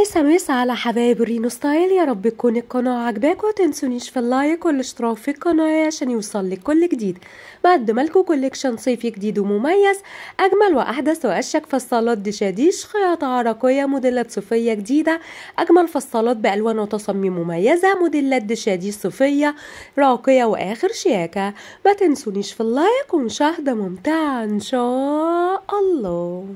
مسا مسا على حبايب الرينو ستايل. يا رب تكون القناة عجباكم وتنسونيش في ال like والاشتراك في القناة عشان يوصلك كل جديد. بقدم لكم collection صيفي جديد ومميز أجمل وأحدث وأشيك فصالات دشاديش خياطة عراقية موديلات صيفية جديدة أجمل فصالات بألوان وتصاميم مميزة موديلات دشاديش صيفية راقية وآخر شياكة. ما تنسونيش في ال like ومشاهدة ممتعة إن شاء الله.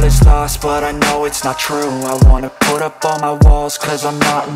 all is lost, but I know it's not true. I wanna put up all my walls, cause I'm not